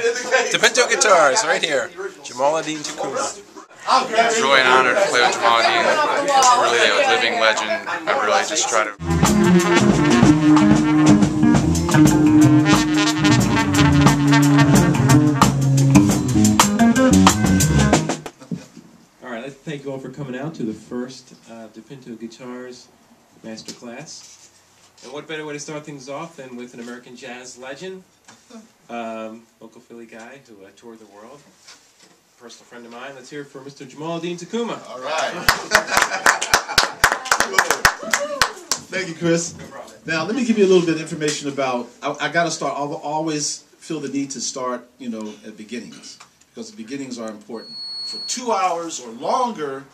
Dipinto Guitars, right here. Jamaaladeen Tacuma. Joy and honor to play with Jamaaladeen. Really a living legend. I really just try to. All right, I'd like to thank you all for coming out to the first uh, Dipinto Guitars Master Class. And what better way to start things off than with an American jazz legend, um, local Philly guy who uh, toured the world, personal friend of mine. Let's hear it for Mr. Jamaaladeen Tacuma. All right. Thank you, Chris. Now, let me give you a little bit of information about. I, I got to start. I always feel the need to start, you know, at beginnings because the beginnings are important. For two hours or longer,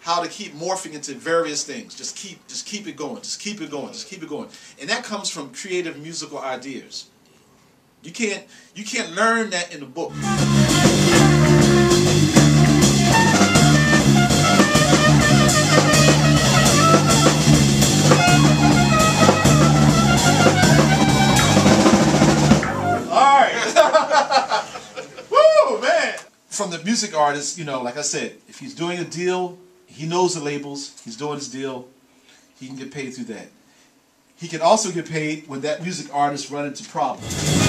how to keep morphing into various things. Just keep, just keep it going. Just keep it going. Just keep it going. And that comes from creative musical ideas. You can't, you can't learn that in a book. All right. Woo, man! From the music artist, you know, like I said, if he's doing a deal, he knows the labels, he's doing his deal, he can get paid through that. He can also get paid when that music artist run into problems.